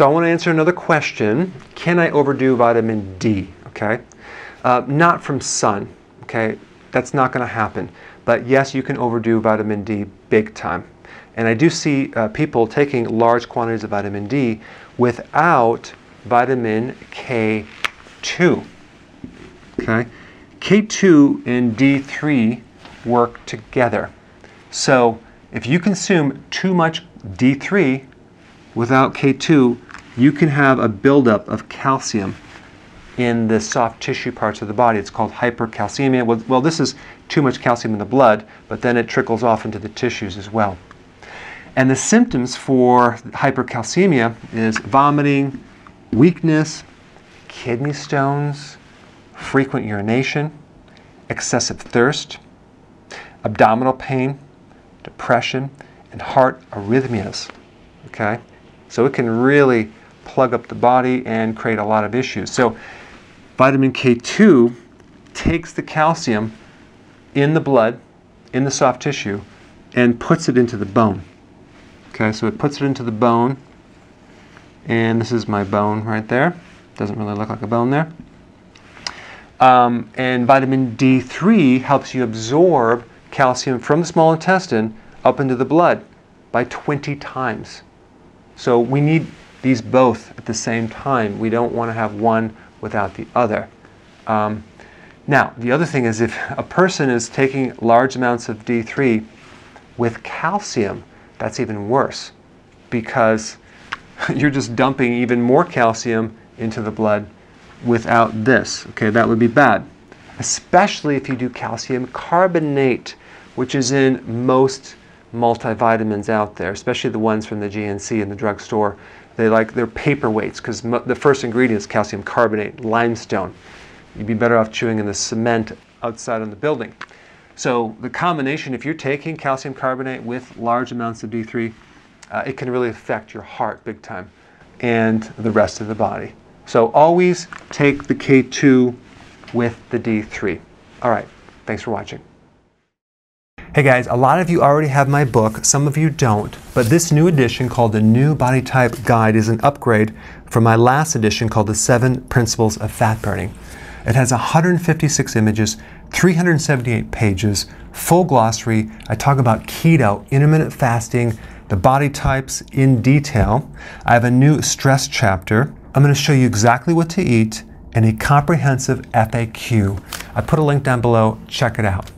So I want to answer another question. Can I overdo vitamin D? Okay. Uh, not from sun. Okay. That's not going to happen. But yes, you can overdo vitamin D big time. And I do see uh, people taking large quantities of vitamin D without vitamin K2. Okay? K2 and D3 work together. So if you consume too much D3 without K2, you can have a buildup of calcium in the soft tissue parts of the body. It's called hypercalcemia. Well, well, this is too much calcium in the blood, but then it trickles off into the tissues as well. And the symptoms for hypercalcemia is vomiting, weakness, kidney stones, frequent urination, excessive thirst, abdominal pain, depression, and heart arrhythmias. Okay? So it can really plug up the body and create a lot of issues. So vitamin K2 takes the calcium in the blood, in the soft tissue, and puts it into the bone. Okay, so it puts it into the bone, and this is my bone right there. Doesn't really look like a bone there. Um, and vitamin D3 helps you absorb calcium from the small intestine up into the blood by 20 times. So we need these both at the same time. We don't want to have one without the other. Um, now, the other thing is if a person is taking large amounts of D3 with calcium, that's even worse because you're just dumping even more calcium into the blood without this. Okay, that would be bad. Especially if you do calcium carbonate, which is in most multivitamins out there, especially the ones from the GNC in the drugstore. They like they're paperweights because the first ingredient is calcium carbonate, limestone. You'd be better off chewing in the cement outside on the building. So the combination, if you're taking calcium carbonate with large amounts of D3, uh, it can really affect your heart big time and the rest of the body. So always take the K2 with the D3. All right, thanks for watching. Hey guys, a lot of you already have my book, some of you don't, but this new edition called the New Body Type Guide is an upgrade from my last edition called the Seven Principles of Fat Burning. It has 156 images, 378 pages, full glossary. I talk about keto, intermittent fasting, the body types in detail. I have a new stress chapter. I'm going to show you exactly what to eat and a comprehensive FAQ. I put a link down below. Check it out.